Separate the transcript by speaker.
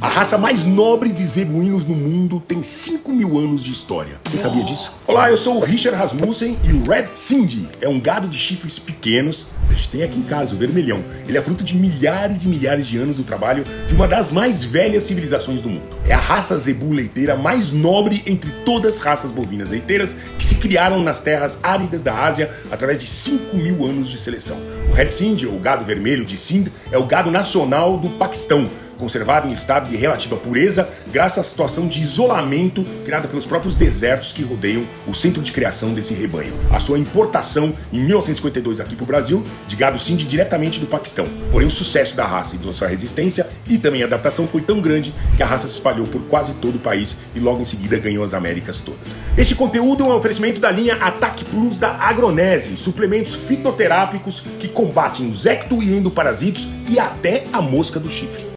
Speaker 1: A raça mais nobre de zebuínos no mundo tem 5 mil anos de história. Você sabia disso? Olá, eu sou o Richard Rasmussen e o Red Cindy é um gado de chifres pequenos. A gente tem aqui em casa o vermelhão. Ele é fruto de milhares e milhares de anos do trabalho de uma das mais velhas civilizações do mundo. É a raça zebu leiteira mais nobre entre todas as raças bovinas leiteiras que se criaram nas terras áridas da Ásia através de 5 mil anos de seleção. O Red Sindh, ou gado vermelho de Sindh, é o gado nacional do Paquistão conservado em estado de relativa pureza, graças à situação de isolamento criada pelos próprios desertos que rodeiam o centro de criação desse rebanho. A sua importação em 1952 aqui para o Brasil, de gado Sindh diretamente do Paquistão. Porém, o sucesso da raça e da sua resistência e também a adaptação foi tão grande que a raça se espalhou por quase todo o país e logo em seguida ganhou as Américas todas. Este conteúdo é um oferecimento da linha Ataque Plus da Agronese, suplementos fitoterápicos que combatem os ecto e endoparasitos e até a mosca do chifre.